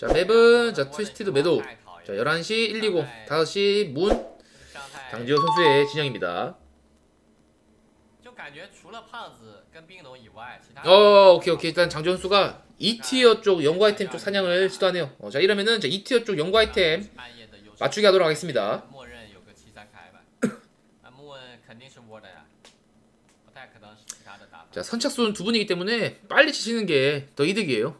자 맵은 자 Twisted Meadow. 자 11시 120 5시 문. 장재호 선수의 진영입니다. 어 오케이 오케이. 일단 장재호 선수가 2 tier 쪽 영구 아이템 쪽 사냥을 시도하네요. 어, 자 이러면은 자 2 tier 쪽 영구 아이템 맞추게 하도록 하겠습니다. 자 선착순 두 분이기 때문에 빨리 치시는 게 더 이득이에요.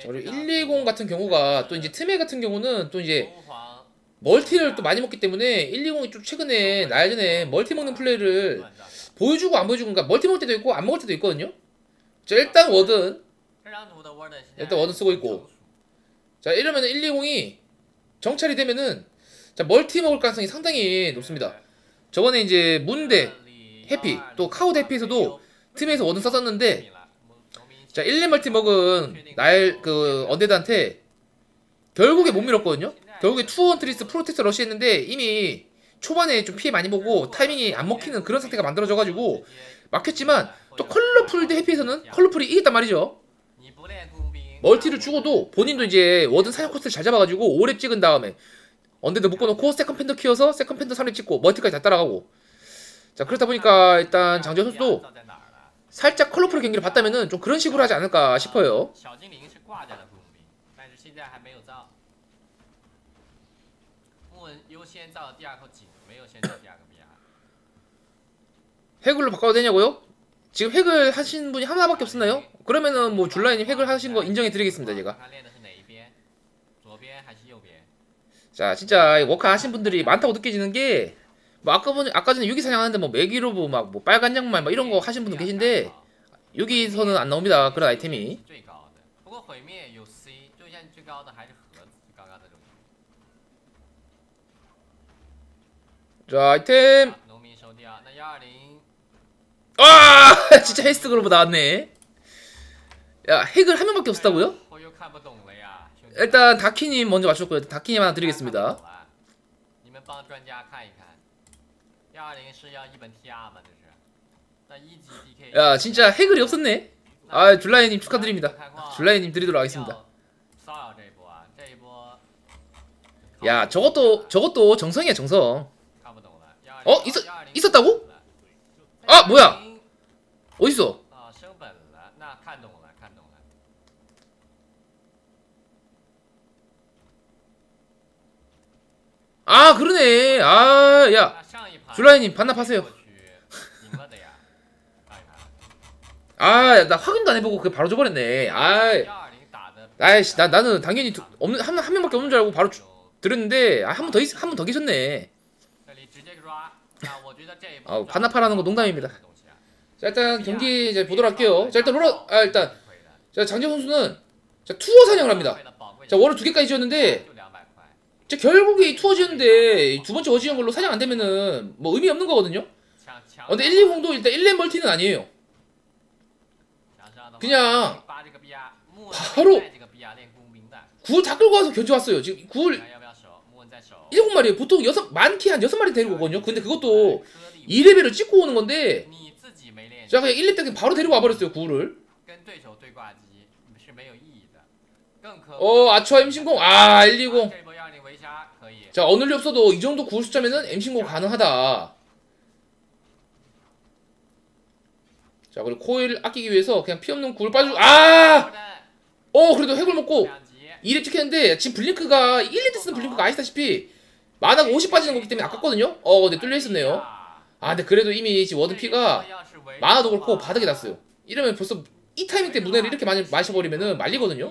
저를 120 같은 경우가 또 이제 트메 같은 경우는 또 이제 멀티를 또 많이 먹기 때문에 120이 좀 최근에 나전에 멀티 먹는 플레이를 보여주고 안 보여주고 그러니까 멀티 먹을 때도 있고 안 먹을 때도 있거든요. 자 일단 Warden 일단 Warden 쓰고 있고 자 이러면 120이 정찰이 되면은 자 멀티 먹을 가능성이 상당히 높습니다. 저번에 이제 문대 해피 또 컬러풀 대 해피에서도 트메에서 Warden 썼었는데 자 1렙 멀티 먹은 날그 Undead한테 결국에 못 밀었거든요? 결국에 투원 트리스 protector 러시 했는데 이미 초반에 좀 피해 많이 보고 타이밍이 안 먹히는 그런 상태가 만들어져가지고 막혔지만 또 컬러풀 대 해피에서는 컬러풀이 이겼단 말이죠. 멀티를 줘도 본인도 이제 Warden 사냥 코스를 잘 잡아가지고 5렙 찍은 다음에 Undead 묶어놓고 second panda 키워서 second panda 3렙 찍고 멀티까지 다 따라가고. 자 그렇다 보니까 일단 장지현 선수도 살짝 컬러풀 경기를 봤다면은 좀 그런 식으로 하지 않을까 싶어요. 핵을로 바꿔도 되냐고요? 지금 핵을 하신 분이 하나밖에 없었나요? 그러면은 뭐 줄라이님 핵을 하신 거 인정해 드리겠습니다 제가 자 진짜 워크 하신 분들이 많다고 느껴지는 게 뭐 아까 보니 아까 전에 유기 사냥하는데 뭐 메기로 뭐막 뭐 빨간 양말 막 이런 거 하신 분도 계신데 여기서는 안 나옵니다. 그런 아이템이. 자 아이템 아 진짜 haste glove 나왔네 야 핵을 한 명밖에 없었다고요? 일단 다키님 먼저 맞췄고요 다키님 하나 드리겠습니다 야 진짜 해글이 없었네. 아 줄라이님 축하드립니다. 줄라이님 드리도록 하겠습니다. 야 저것도 저것도 정성이야 정성. 어? 있었, 있었다고? 아 뭐야? 어딨어? 아 그러네. 아야. 줄라이님 반납하세요. 아 나 확인도 안 해보고 그 바로 줘버렸네. 아 아이씨 나, 나는 당연히 두, 없는 한, 한 명밖에 없는 줄 알고 바로 주, 들었는데 아, 한분 더 한 분 더 계셨네. 아, 반납하라는 거 농담입니다. 자 일단 경기 이제 보도록 할게요. 자 일단 로아 일단 자 장재 선수는 자 투어 사냥을 합니다. 자 원을 두 개까지 지었는데 결국에 투어 지는데 두 번째 어지은 걸로 사냥 안 되면은 뭐 의미 없는 거거든요. 어, 근데 1, 2공도 일단 1렙 멀티는 아니에요. 그냥 바로 9월 다 끌고 와서 견제 왔어요. 지금 9월 1공 말이에요. 보통 여섯 많게 한 6마리 데리고 오거든요. 근데 그것도 2레벨을 찍고 오는 건데 제가 그냥 1렙 때 바로 데리고 와버렸어요. 9를. 어 아초 임신공 아120 자 어느리 없어도 이 정도 구울 시점에는 M신고 가능하다 자 그리고 코일 아끼기 위해서 그냥 피없는 구울 빠지고 아! 어 그래도 해골 먹고 2렙 찍혔는데 지금 블링크가 1, 2드 쓰는 블링크가 아시다시피 만화가 50 빠지는 거기 때문에 아깝거든요? 어 근데 뚫려있었네요 아 근데 그래도 이미 지금 워드피가 만화도 그렇고 바닥에 났어요 이러면 벌써 이 타이밍 때 문해를 이렇게 많이 마셔버리면은 말리거든요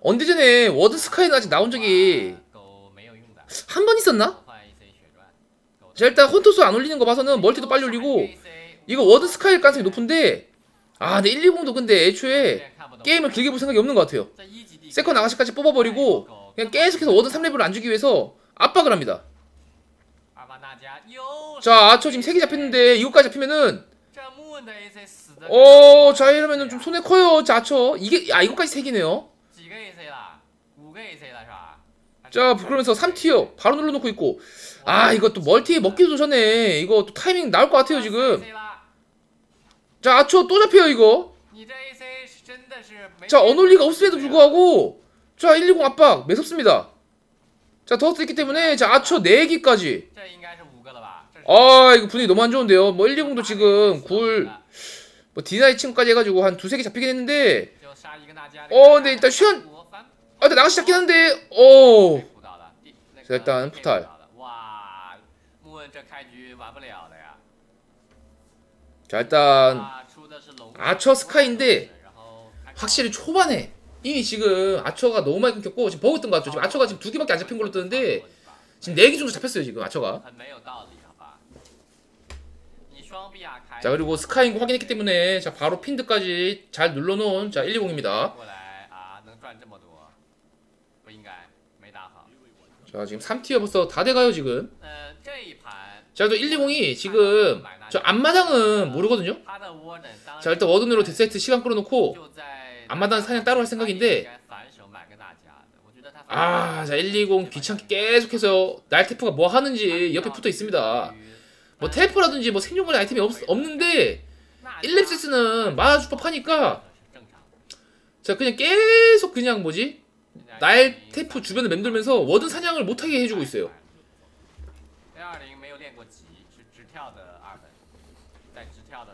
언제 전에 워드 스카이는 아직 나온 적이 한 번 있었나? 자 일단 혼토수 안 올리는 거 봐서는 멀티도 빨리 올리고 이거 워드 스카일 가능성이 높은데 아 근데 120도 근데 애초에 게임을 길게 볼 생각이 없는 것 같아요. 세컨 아가씨까지 뽑아버리고 그냥 계속해서 워드 3레벨을 안 주기 위해서 압박을 합니다. 자 아초 지금 3개 잡혔는데 이거까지 잡히면은 어, 오자 이러면은 좀 손해 커요 자 archer. 이게 아 이거까지 3개네요. 자 그러면서 3 tier 바로 눌러놓고 있고. 아 이거 또 멀티 먹기도 전에 이거 또 타이밍 나올 것 같아요 지금. 아, 자 아초 또 잡혀요 이거. 자 unholy가 없음에도 불구하고. 자 120 압박. 매섭습니다. 자 dust 있기 때문에 자 아초 4기까지. 아 이거 분위기 너무 안 좋은데요. 뭐 120도 아, 지금 네, 굴뭐 디나이 층까지 해가지고 한 두세 개 잡히긴 했는데. 어 근데 일단 슈현 아, 일단 나가시 작긴 한데. 오. 자, 일단 포탈. 자, 일단 아처 스카인데 확실히 초반에 이미 지금 아처가 너무 많이 끊겼고 지금 버그 뜬 것 같죠? 지금 아처가 지금 두 개밖에 안 잡힌 걸로 뜨는데 지금 네 개 정도 잡혔어요 지금 아처가. 자 그리고 스카인 확인했기 때문에 자 바로 핀드까지 잘 눌러놓은 자 120입니다. 자 지금 3티어 벌써 다 돼가요 지금. 자 일단 120이 지금 저 앞마당은 모르거든요. 자 일단 워든으로 데세트 시간 끌어놓고 앞마당 사냥 따로 할 생각인데 아자 아, 120 귀찮게 계속해서 날테프가 뭐 하는지 옆에 붙어 있습니다. 뭐 테프라든지 뭐 생존권의 아이템이 없, 없는데 1렙세스는 마주법 하니까 자 그냥 계속 그냥 뭐지? 날 테프 주변을 맴돌면서 워든 사냥을 못하게 해주고 있어요.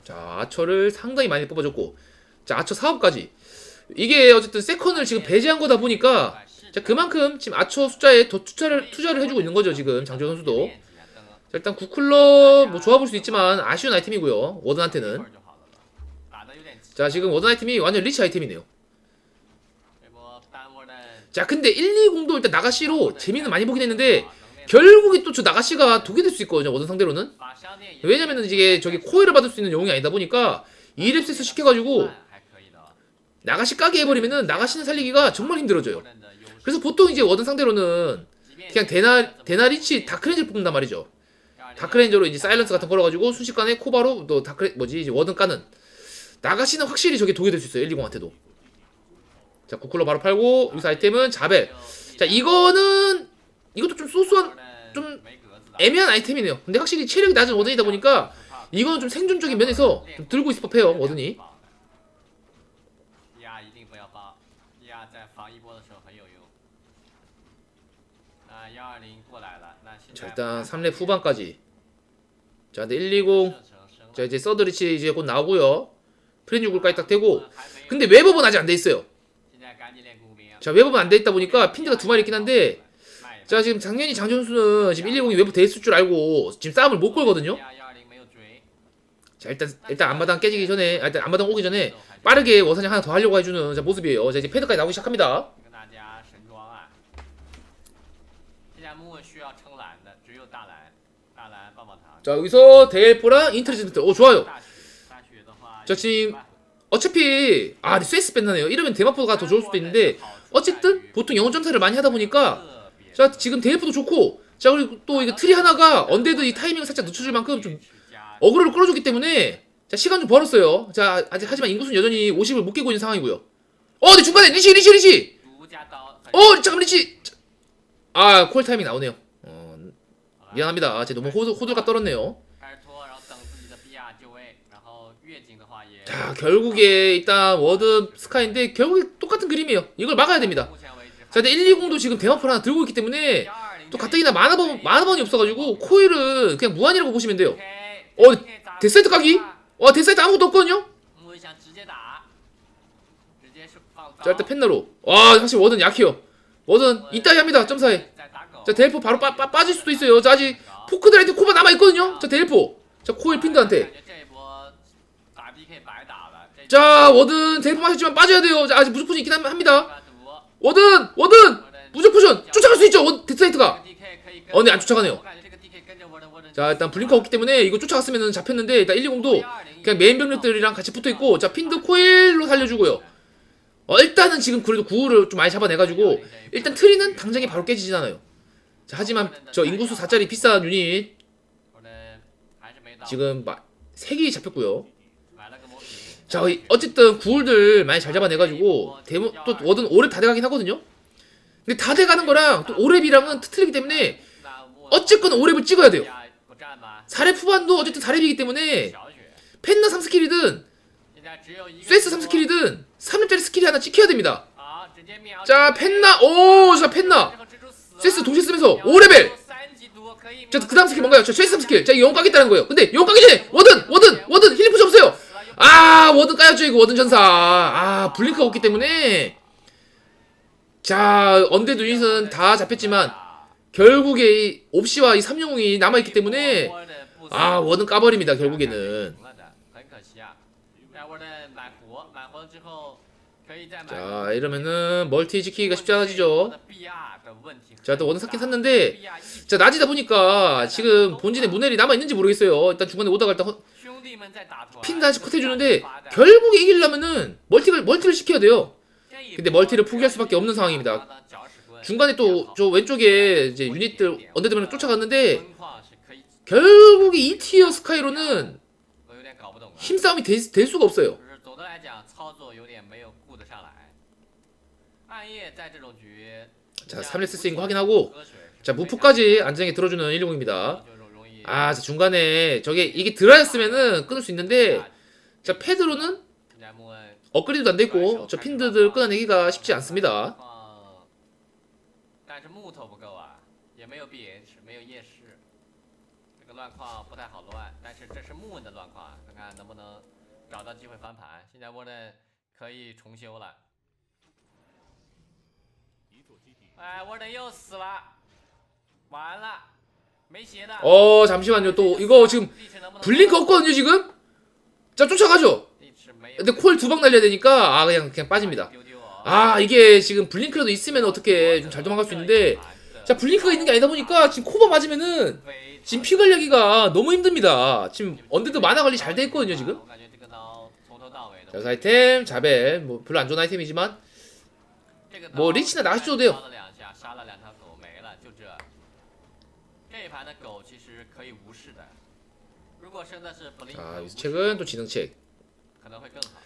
자 아처를 상당히 많이 뽑아줬고 자 아처 사업까지. 이게 어쨌든 second를 지금 배제한 거다 보니까 자 그만큼 지금 아처 숫자에 더 투자를 투자를 해주고 있는 거죠 지금 장재호 선수도. 자, 일단 구 claw 뭐 좋아볼 수 있지만 아쉬운 아이템이고요 Warden한테는. 자 지금 Warden 아이템이 완전 Lich 아이템이네요. 자 근데 120도 일단 Naga Sea로 재미는 많이 보긴 했는데 결국에 또 저 Naga Sea가 독이 될 수 있거든요 Warden 상대로는. 왜냐면은 이게 저기 코일을 받을 수 있는 영웅이 아니다 보니까 2렙세스 시켜가지고 나가시 까게 해버리면은 나가시는 살리기가 정말 힘들어져요. 그래서 보통 이제 워든 상대로는 그냥 데나 데나리치 다크렌즈를 뽑는단 말이죠. 다크렌저로 이제 사일런스 같은 거 걸어가지고 순식간에 코바로 또 다크레 뭐지 이제 워든 까는. 나가시는 확실히 저게 독이 될 수 있어요 120한테도 자 구클로 바로 팔고 의사 아이템은 자벨. 자 이거는 이것도 좀 소소한 좀 애매한 아이템이네요. 근데 확실히 체력이 낮은 워든이다 보니까 이거는 좀 생존적인 면에서 좀 들고 있을 법해요 워든이. 자 일단 3렙 후반까지. 자 근데 120자 이제 서드리치 이제 곧 나오고요. 프렌6굴까지 딱 되고. 근데 웹업은 아직 안 돼 있어요. 자 외부는 안 돼 있다 보니까 핀드가 두 마리 있긴 한데 자 지금 작년이 장준수는 지금 1, 2공이 외부 돼 있을 줄 알고 지금 싸움을 못 걸거든요. 자 일단 일단 앞마당 깨지기 전에 아, 일단 안마당 오기 전에 빠르게 워산이 하나 더 하려고 해주는 자, 모습이에요. 자 이제 패드까지 나오기 시작합니다. 자 여기서 데일포랑 인텔리젠트 오 좋아요 자 지금 어차피 아 스웨스 뺀다네요. 이러면 대마포가 더 좋을 수도 있는데 어쨌든 보통 영웅 점사를 많이 하다 보니까 자 지금 대마포도 좋고 자 그리고 또 이거 트리 하나가 Undead 이 타이밍을 살짝 늦춰줄 만큼 좀 aggro를 끌어줬기 때문에 자 시간 좀 벌었어요. 자 아직 하지만 인구수는 여전히 50을 못 깨고 있는 상황이고요. 어 근데 중간에 Lich Lich Lich 어 잠깐 Lich 아콜 타이밍 나오네요. 어 미안합니다. 아, 제 너무 호들, 호들갑 떨었네요. 자 결국에 일단 워드 스카인데 결국에 똑같은 그림이에요. 이걸 막아야 됩니다. 자 근데 120도 지금 대마포를 하나 들고 있기 때문에 또 가뜩이나 만화번, 만화번이 없어가지고 코일은 그냥 무한이라고 보시면 돼요. 어 데스사이트 가기? 와 데스사이트 아무것도 없거든요? 자 일단 펜나로. 와 사실 워드는 약해요. 워드는 이따위 합니다 점사에. 자 델포 바로 빠, 빠, 빠질 수도 있어요. 자 아직 포크드라이트 코바 남아있거든요. 자 델포. 자 코일 핀드한테. 자 Warden 대포 마셨지만 빠져야 돼요. 자, 아직 무적 potion 있긴 합니다. Warden Warden! 무적 potion! 쫓아갈 수 있죠 워, death knight가! 어 근데 안 쫓아가네요. 자 일단 blink가 없기 때문에 이거 쫓아갔으면 잡혔는데 일단 120도 그냥 메인 병력들이랑 같이 붙어있고 자 fiend coil로 살려주고요. 어 일단은 지금 그래도 ghoul을 좀 많이 잡아내가지고 일단 tree는 당장에 바로 깨지진 않아요. 자 하지만 저 인구수 4짜리 비싼 유닛 지금 마, 3개 잡혔고요. 자 이- 어쨌든 Ghoul들 많이 잘 잡아내가지고 데모 또 Warden 5렙 다 돼가긴 하거든요. 근데 다 돼가는 거랑 또 5렙이랑은 틀리기 때문에 어쨌건 5렙을 찍어야 돼요. 4렙 후반도 어쨌든 4렙이기 때문에 펜나 3스킬이든 섀스 3스킬이든 3렙짜리 스킬이 하나 찍혀야 됩니다. 자 펜나. 오자 펜나. 섀스 동시에 쓰면서 5레벨. 자그 다음 스킬 뭔가요? 저 섀스 3스킬. 자 이거 영 까겠다는 거예요. 근데 영 까기 전에 Warden Warden Warden healing potion 없어요 아 Warden 까였죠 이거 Warden 전사. 아 blink가 없기 때문에. 자 Undead 유닛은 다 잡혔지만 결국에 이 옵시와 이 삼영웅이 남아있기 때문에 아 Warden 까버립니다 결국에는. 자 이러면은 멀티 지키기가 쉽지 않아지죠. 자, 또 워든 샀긴 샀는데 자 낮이다 보니까 지금 본진에 문헬이 남아있는지 모르겠어요. 일단 중간에 오다가 일단 허- 핀다시 컷 해주는데 결국 이기려면은 멀티를 멀티를 시켜야 돼요. 근데 멀티를 포기할 수밖에 없는 상황입니다. 중간에 또 저 왼쪽에 이제 유닛들 언더드맨 쫓아갔는데 결국 이 2티어 스카이로는 힘싸움이 되, 될 수가 없어요. 자, 3레스 스윙 확인하고 자, 무프까지 안정에 들어주는 1 6입니다. 아 자, 중간에 저게 이게 들어였으면은 끊을 수 있는데 자 패드로는 업그레이드도 안 됐고 저 핀드들 끊어내기가 쉽지 않습니다 况，但是木头不够啊，也没有 BH，没有夜视，这个乱矿不太好乱。但是这是木纹的乱矿，看看能不能找到机会翻盘。现在沃顿可以重修了。哎，沃顿又死了，完了，没血的。 어 잠시만요. 또 이거 지금 blink 없거든요 지금? 자 쫓아가죠. 근데 콜 두 방 날려야 되니까 아 그냥 그냥 빠집니다. 아 이게 지금 blink라도 있으면 어떻게 좀 잘 도망갈 수 있는데. 자 blink가 있는 게 아니다 보니까 지금 코버 맞으면은 지금 피 관리하기가 너무 힘듭니다. 지금 Undead mana 관리 잘 돼 있거든요 지금. 자 그래서 아이템 자벨 뭐 별로 안 좋은 아이템이지만 뭐 리치나 나가셔도 돼요. 盘的狗其实可以无视的，如果生的是布林 자 克， 여기서 책은 또 지능책 可能会更好。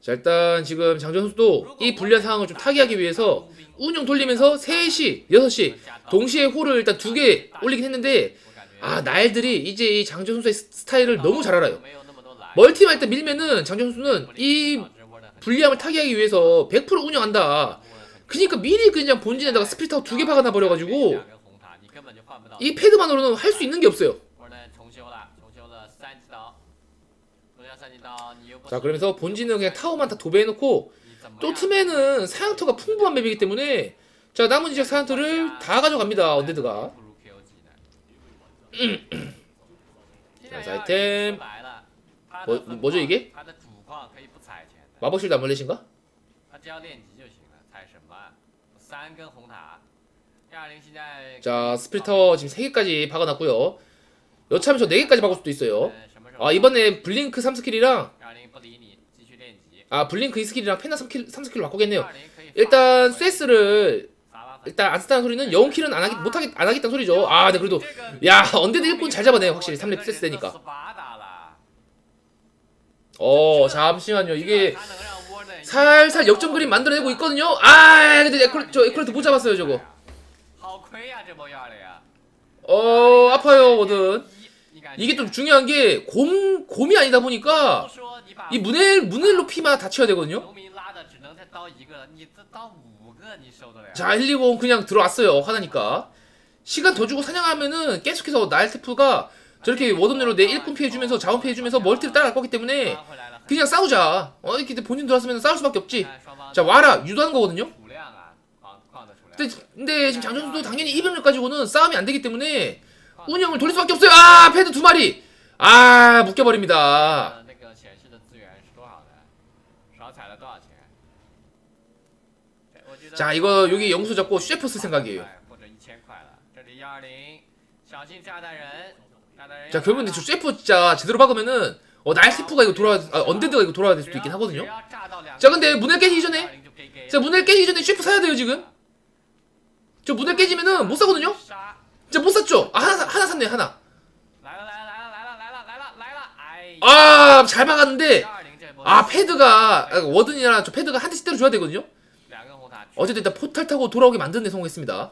자 일단 지금 장전 선수도 이 불리한 상황을 좀 타개하기 위해서 운영 돌리면서 3시, 6시 동시에 홀을 일단 두 개 올리긴 했는데 아 나일들이 이제 이 장전 선수의 스- 스타일을 너무 잘 알아요 멀티만 일단 밀면은 장전 선수는 이 불리함을 타개하기 위해서 100% 운영한다 그니까 미리 그냥 본진에다가 스피리타워 두 개 박아놔 버려가지고 이 패드만으로는 할 수 있는 게 없어요. 자 그러면서 본진은 그냥 타워만 다 도배해놓고 또 틈에는 사양터가 풍부한 맵이기 때문에 자 남은 지역 사양터를 다 가져갑니다 언데드가. 자, 아이템. 뭐- 뭐죠, 이게? 마법실 나몰렛인가? 자 스피터 지금 3개까지 박아놨고요. 여차하면 저 4개까지 박을 수도 있어요. 아 이번에 블링크 3스킬이랑 아 블링크 2스킬이랑 페나 3킬, 3스킬로 바꾸겠네요. 일단 세스를 일단 안쓰다는 소리는 영킬은 안하기, 못하겠, 안하겠다는 소리죠. 아네 그래도 야 언데드 1분 잘 잡아내요 확실히. 3렙 세스 되니까. 어 잠시만요. 이게 살살 역전 그림 만들어내고 있거든요. 아 근데 저 에콜레트 못 잡았어요 저거. 해야지 뭐야 그래야. 어 아파요 워든. 이게 좀 중요한 게 곰 곰이 아니다 보니까 이 문을 문엘로 피만 다쳐야 되거든요. 자 1, 2, 5 그냥 들어왔어요 화나니까 시간 더 주고 사냥하면은 계속해서 나일테프가 저렇게 워든으로 내 1분 피해주면서 자원 피해주면서 멀티를 따라갈 거기 때문에 그냥 싸우자 어 이렇게 본인 들어왔으면 싸울 수밖에 없지 자 와라 유도하는 거거든요 근데, 근데 지금 장전수도 당연히 200렙 가지고는 싸움이 안 되기 때문에 운영을 돌릴 수밖에 없어요. 아 패드 두 마리. 아 묶여버립니다. 자 이거 여기 영수 잡고 셰프 쓸 생각이에요. 자 그러면 이제 셰프 진짜 제대로 박으면은 어 날씨프가 이거 돌아 아, 언데드가 이거 돌아야 될 수도 있긴 하거든요. 자 근데 문을 깨기 전에 자 문을 깨기 전에 셰프 사야 돼요 지금. 저 문을 깨지면은 못 사거든요? 진짜 못 샀죠? 아 하나 하나 샀네 하나 아 잘 막았는데 아 패드가 아, Warden이랑 저 패드가 한 대씩 때려줘야 되거든요? 어쨌든 일단 포탈 타고 돌아오게 만드는 데 성공했습니다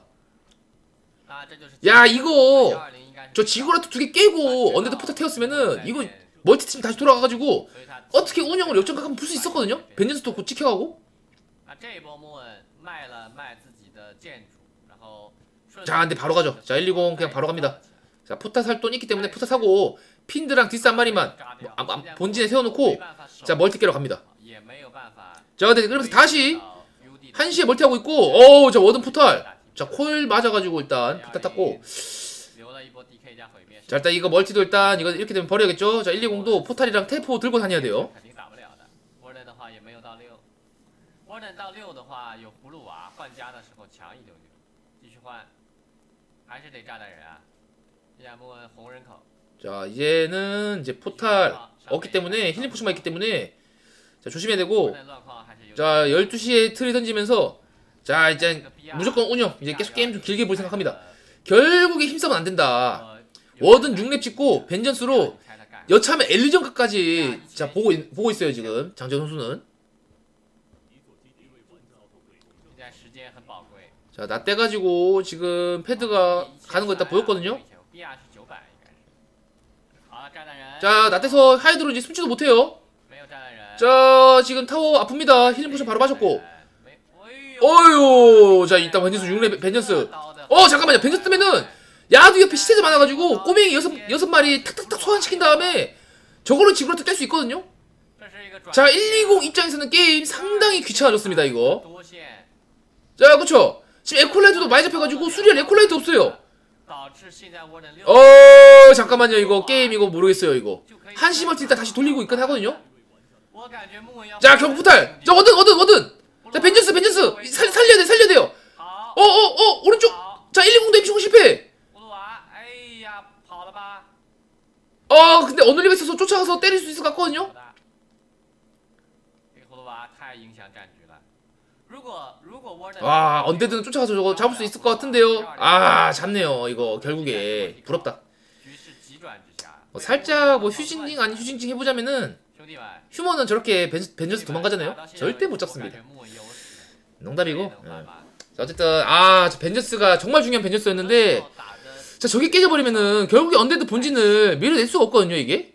야 이거 저 지구라트 두 개 깨고 Undead portal 태웠으면은 이거 멀티팀 다시 돌아가가지고 어떻게 운영을 역전각하면 풀 수 있었거든요? Vengeance도 곧 지켜가고 자 근데 바로 가죠. 자 120 그냥 바로 갑니다. 자 포타 살 돈 있기 때문에 포타 사고 fiend랑 디스 한 마리만 뭐, 아, 아, 본진에 세워놓고 자 멀티 깨러 갑니다. 자 근데 그러면서 다시 1시에 멀티하고 있고 어우 자 Warden portal. 자 콜 맞아가지고 일단 포탈 탔고. 자 일단 이거 멀티도 일단 이거 이렇게 되면 버려야겠죠? 자 120도 portal이랑 테포 들고 다녀야 돼요. 换家的时候强一丢丢，继续换，还是得炸弹人啊。亚莫恩红人口， 자 이제는 이제 포탈 없기 때문에 힐링 포션만 있기 때문에 자 조심해야 沃 되고 登状况还是有点。 자 12시에 틀을 던지면서 자 이제 무조건 운영 이제 계속 게임 좀 길게 볼 생각합니다 결국에 힘싸면 안 된다 呃 워든 6렙 찍고 벤전스로 猜他干。 여차하면 엘리전까지 자 보고 있- 보고 있어요 지금 장재현 선수는 자, 낮돼 가지고 지금 패드가 가는 거 일단 보였거든요. 자, 낮돼서 hide로 숨지도 못해요. 자, 지금 타워 아픕니다. healing potion 바로 마셨고. 어유 자, 일단 Vengeance 6레벨, Vengeance. 어, 잠깐만요. Vengeance 뜨면은 야드 옆에 시체들 많아가지고 꼬맹이 여섯, 여섯 마리 탁탁탁 소환시킨 다음에 저걸로 지구라트 깰 수 있거든요. 자, 120 입장에서는 게임 상당히 귀찮아졌습니다, 이거. 자, 그쵸? 지금 acolyte도 많이 잡혀가지고 수리할 acolyte 없어요. 어 잠깐만요. 이거 게임 이거 모르겠어요 이거. 한시멀티 일단 다시 돌리고 있긴 하거든요. 자 경부탈. 자 Warden Warden Warden. 자 Vengeance Vengeance. 살, 살려야 돼 살려야 돼요. 어어어 어, 어, 오른쪽. 자 120도 임시공 실패. 어 근데 Unholy가 있어서 쫓아가서 때릴 수 있을 것 같거든요. 와 Undead는 쫓아가서 저거 잡을 수 있을 것 같은데요? 아 잡네요 이거 결국에. 부럽다. 뭐 살짝 뭐 휴징징 아닌 휴징징 해보자면은 Human은 저렇게 벤, 벤져서 도망가잖아요? 절대 못 잡습니다. 농담이고. 네. 자, 어쨌든 아 Vengeance가 정말 중요한 Vengeance였는데 자 저게 깨져버리면은 결국에 Undead 본진을 밀어낼 수가 없거든요 이게?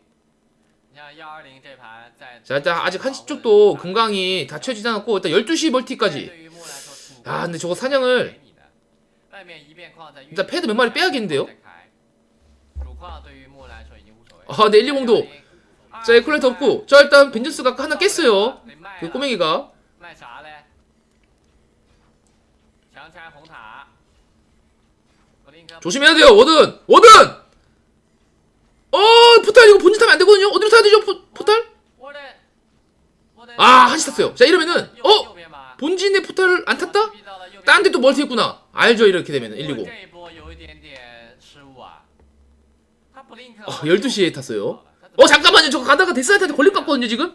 자 일단 아직 한시 쪽도 금광이 다 채워지지 않았고 일단 12시 멀티까지 아 근데 저거 사냥을 일단 패드 몇 마리 빼야겠는데요? 아 근데 120도 자 acolyte 없고 자 일단 Vengeance가 하나 깼어요 그 꼬맹이가 조심해야 돼요 Warden! Warden! 어 포탈 이거 본진 타면 안되거든요? 어디로 타야 되죠 포, 포탈? 네. 아 한시 탔어요. 자 이러면은 어? 본진의 포탈 안 탔다? 딴 데 또 멀티 했구나. 알죠 이렇게 되면은. 1,2,5 어, 12시에 탔어요. 어 잠깐만요. 저 가다가 Death한테 걸릴 것 같거든요 지금?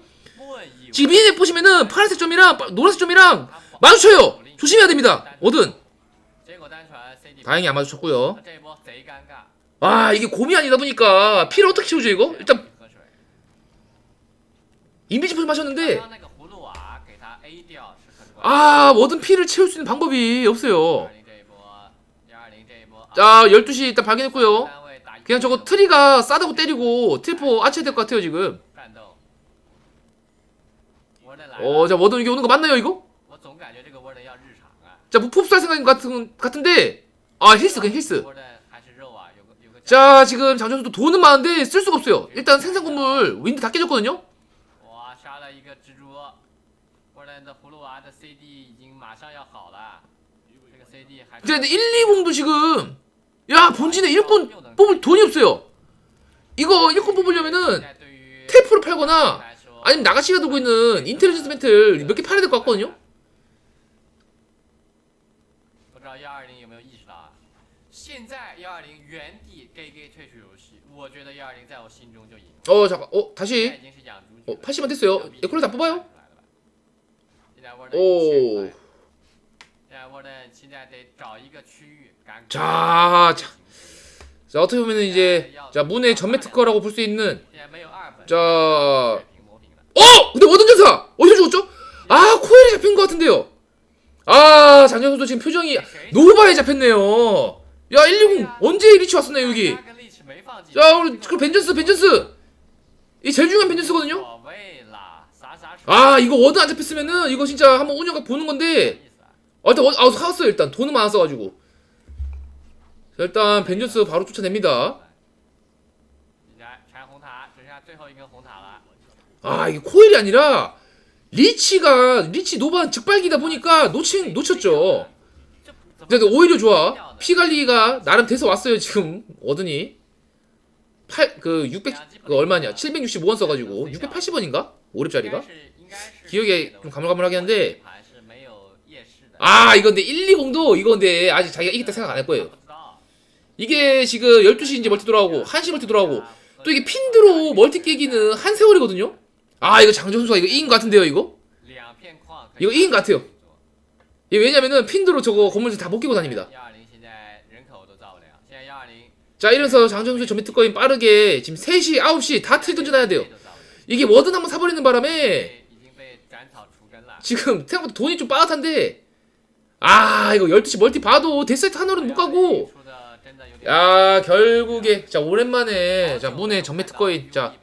지금 minimap 보시면은 파란색 점이랑 노란색 점이랑 마주쳐요. 조심해야 됩니다. Warden. 다행히 안 마주쳤고요. 아 이게 곰이 아니다 보니까 피를 어떻게 채우죠 이거? 일단 인비지 포션 마셨는데 아, 아 모든 피를 채울 수 있는 방법이 없어요. 자 12시 일단 발견했고요. 그냥 저거 트리가 싸다고 때리고 트리포 아치해야 될 것 같아요 지금. 어자 워든 이게 오는 거 맞나요 이거? 자 뭐 폼쌀 생각 같은, 같은데. 아 힐스 그냥 힐스. 자 지금 장전수도 돈은 많은데 쓸 수가 없어요. 일단 생산건물 윈드 다 깨졌거든요. 了一个蜘蛛。波兰的葫芦娃的 CD 已经马上要好了，这个 CD 还。对 1, 2, 0도 지금 야 본진에 1권 뽑을 돈이 없어요. 이거 1권 뽑으려면은 테이프로 팔거나 아니면 나가씨가 들고 있는 인텔리전스 멘틀 몇 개 팔아야 될 것 같거든요. 现在幺二零原地 GG 退出游戏，我觉得幺二零在我心中就赢。哦，잠깐，哦，다시。 어, 80만 됐어요. 에콜렛 안 뽑아요? 오. 자, 자, 자 어떻게 보면은 이제 자 문의 전매 특허라고 볼 수 있는 자, 어, 근데 워든 전사 어디서 죽었죠? 아, 코엘이 잡힌 것 같은데요. 아, 장현 선도 지금 표정이 노바에 잡혔네요. 야, 120 언제 리치 왔었나 여기? 자, 오늘 그 벤전스, 벤전스. 이 제일 중요한 벤전스거든요. 아 이거 워드 안 잡혔으면은 이거 진짜 한번 운영가 보는 건데. 아 일단 워드, 아 사왔어요 일단. 돈은 많았어가지고. 자, 일단 벤저스 바로 쫓아냅니다. 아 이게 Coil이 아니라 Lich가 Lich Nova 즉발기다 보니까 놓친 놓쳤죠. 근데 오히려 좋아. 피관리가 나름 돼서 왔어요 지금. Warden이. 8그 600 그 얼마냐? 765원 써가지고. 680원인가? 오렙짜리가? 기억이 좀 가물가물하긴 한데. 아 이건데 120도 이건데 아직 자기가 이겼다 생각 안 할 거예요. 이게 지금 12시 이제 멀티 돌아오고 1시 멀티 돌아오고 또 이게 Fiend로 멀티 깨기는 한 세월이거든요? 아 이거 장준수가 이거 이긴 것 같은데요 이거? 이거 이긴 것 같아요. 예, 왜냐면은 Fiend로 저거 건물들 다 못 깨고 다닙니다. 자 이래서 장준 선수 전매 특허인 빠르게 지금 3시 9시 다 tree를 던져놔야 돼요. 이게 Warden 한번 사버리는 바람에 지금 생각보다 돈이 좀 빠듯한데. 아 이거 12시 멀티 봐도 Death세트 하나로는 못 가고. 야 결국에 자 오랜만에 자 문의 정매 특허인 자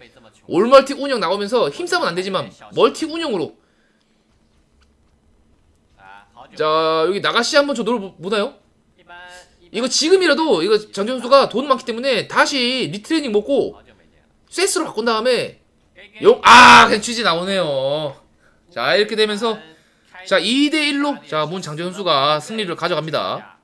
올멀티 운영 나오면서 힘싸면 안되지만 멀티 운영으로. 자 여기 나가씨 한번 저 노를 보나요? 이거 지금이라도 이거 장준수가 돈 많기 때문에 다시 리트레이닝 먹고 세스로 바꾼 다음에 용, 아 그냥 취지 나오네요. 자 이렇게 되면서 자 2대1로 자문 장정 선수가 승리를 가져갑니다